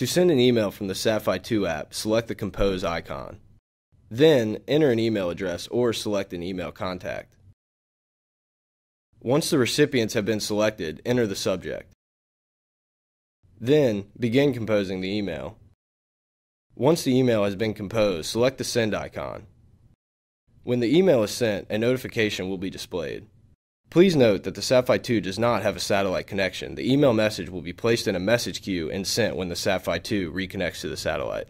To send an email from the Sat-Fi2 app, select the Compose icon. Then, enter an email address or select an email contact. Once the recipients have been selected, enter the subject. Then, begin composing the email. Once the email has been composed, select the send icon. When the email is sent, a notification will be displayed. Please note that the Sat-Fi2 does not have a satellite connection. The email message will be placed in a message queue and sent when the Sat-Fi2 reconnects to the satellite.